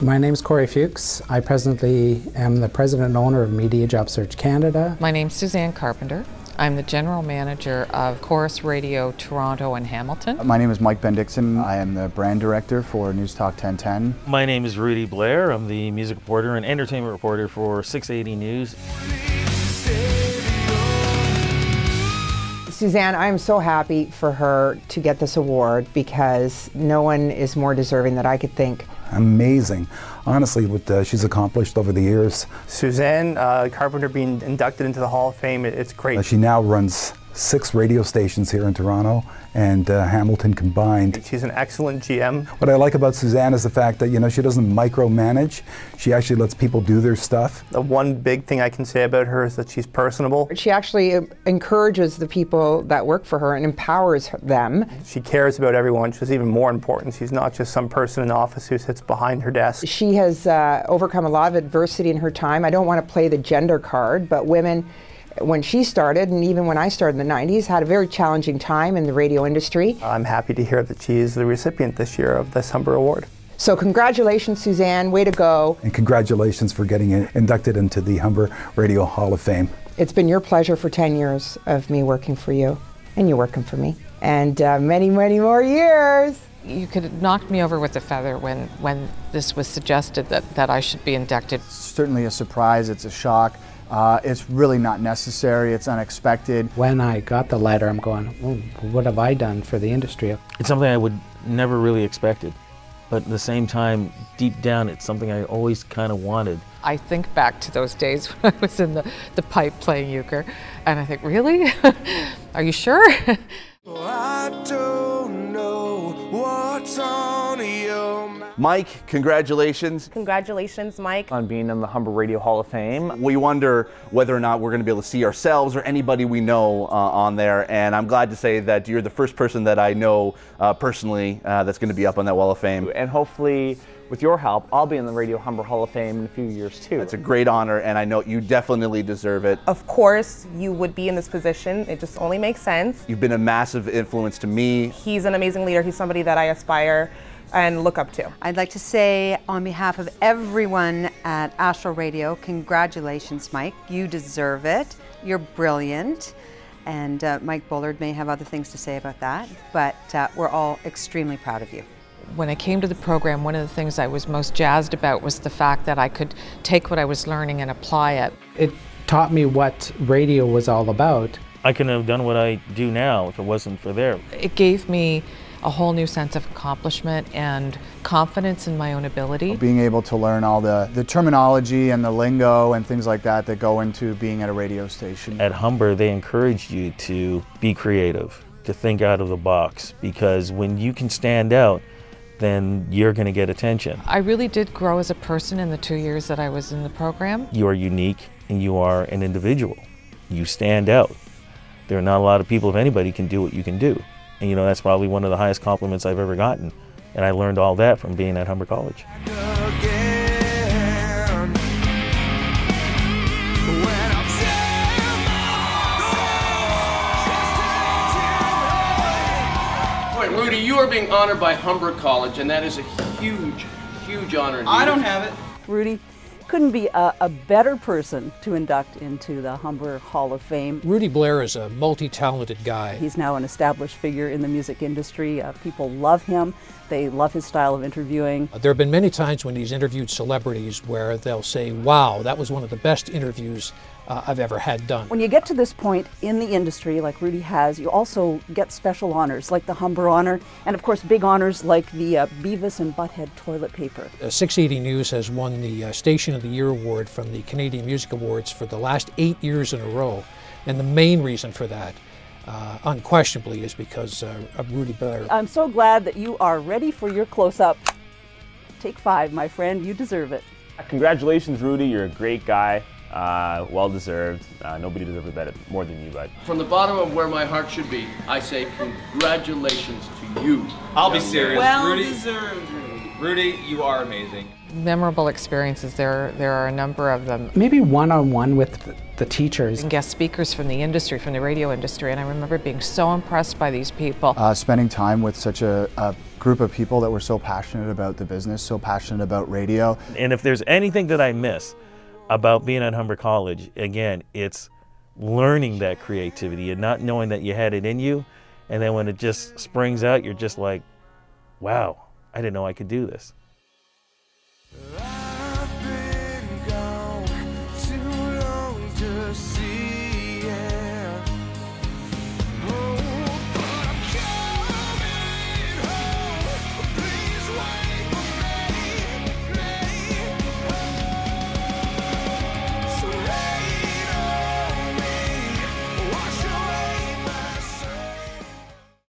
My name is Corey Fuchs. I presently am the president and owner of Media Job Search Canada. My name is Suzanne Carpenter. I'm the general manager of Corus Radio Toronto and Hamilton. My name is Mike Bendixen. I am the brand director for News Talk 1010. My name is Rudy Blair. I'm the music reporter and entertainment reporter for 680 News. Suzanne, I'm so happy for her to get this award because no one is more deserving that I could think. Amazing, honestly, what uh, she's accomplished over the years. Suzanne uh, Carpenter being inducted into the Hall of Fame, it's great. Uh, she now runs six radio stations here in Toronto and uh, Hamilton combined. She's an excellent GM. What I like about Suzanne is the fact that you know she doesn't micromanage. She actually lets people do their stuff. The one big thing I can say about her is that she's personable. She actually uh, encourages the people that work for her and empowers them. She cares about everyone, which is even more important. She's not just some person in the office who sits behind her desk. She has uh, overcome a lot of adversity in her time. I don't want to play the gender card, but women when she started, and even when I started in the 90s, had a very challenging time in the radio industry. I'm happy to hear that she is the recipient this year of this Humber Award. So congratulations, Suzanne. Way to go. And congratulations for getting inducted into the Humber Radio Hall of Fame. It's been your pleasure for 10 years of me working for you, and you working for me, and uh, many, many more years. You could have knocked me over with a feather when, when this was suggested that, that I should be inducted. It's certainly a surprise, it's a shock. Uh, it's really not necessary, it's unexpected. When I got the letter, I'm going, oh, what have I done for the industry? It's something I would never really expected. But at the same time, deep down, it's something I always kind of wanted. I think back to those days when I was in the, the pipe playing euchre, and I think, really? Are you sure? Mike, congratulations. Congratulations, Mike. On being in the Humber Radio Hall of Fame. We wonder whether or not we're going to be able to see ourselves or anybody we know uh, on there. And I'm glad to say that you're the first person that I know uh, personally uh, that's going to be up on that Wall of Fame. And hopefully, with your help, I'll be in the Radio Humber Hall of Fame in a few years too. It's a great honor, and I know you definitely deserve it. Of course, you would be in this position. It just only makes sense. You've been a massive influence to me. He's an amazing leader. He's somebody that I aspire and look up to. I'd like to say, on behalf of everyone at Astral Radio, congratulations, Mike. You deserve it. You're brilliant. And uh, Mike Bullard may have other things to say about that, but uh, we're all extremely proud of you. When I came to the program, one of the things I was most jazzed about was the fact that I could take what I was learning and apply it. It taught me what radio was all about. I couldn't have done what I do now if it wasn't for there. It gave me a whole new sense of accomplishment and confidence in my own ability. Being able to learn all the, the terminology and the lingo and things like that that go into being at a radio station. At Humber, they encouraged you to be creative, to think out of the box, because when you can stand out, then you're going to get attention. I really did grow as a person in the two years that I was in the program. You are unique and you are an individual. You stand out. There are not a lot of people, if anybody, can do what you can do. And you know, that's probably one of the highest compliments I've ever gotten. And I learned all that from being at Humber College. Being honored by Humber College, and that is a huge, huge honor. I don't have it. Rudy, couldn't be a, a, better person to induct into the Humber Hall of Fame. Rudy Blair is a multi-talented guy. He's now an established figure in the music industry. Uh, people love him. They love his style of interviewing. There have been many times when he's interviewed celebrities where they'll say, wow, that was one of the best interviews uh, I've ever had done. When you get to this point in the industry, like Rudy has, you also get special honors like the Humber Honor, and of course, big honors like the uh, Beavis and Butthead toilet paper. Uh, 680 News has won the uh, Station of the Year award from the Canadian Music Awards for the last eight years in a row, and the main reason for that uh, unquestionably is because uh, of Rudy Blair. I'm so glad that you are ready for your close-up. Take five, my friend. You deserve it. Congratulations, Rudy. You're a great guy. Uh, well deserved. Uh, nobody deserves it better, more than you, bud. From the bottom of where my heart should be, I say congratulations to you. I'll be serious. Well Rudy, deserved, Rudy, you are amazing. memorable experiences. There, there are a number of them. Maybe one-on-one with the, the teachers. And guest speakers from the industry, from the radio industry, and I remember being so impressed by these people. Uh, spending time with such a, a group of people that were so passionate about the business, so passionate about radio. And if there's anything that I miss about being at Humber College, again, it's learning that creativity and not knowing that you had it in you. And then when it just springs out, you're just like, wow, I didn't know I could do this.